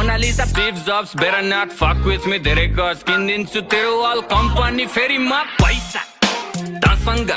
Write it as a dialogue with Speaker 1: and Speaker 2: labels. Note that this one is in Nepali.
Speaker 1: Mona Lisa Steve's ups Better not fuck with me धेरै गज किनिदिन्छु तेरो अल कम्पनी फेरि म पैसा तसँग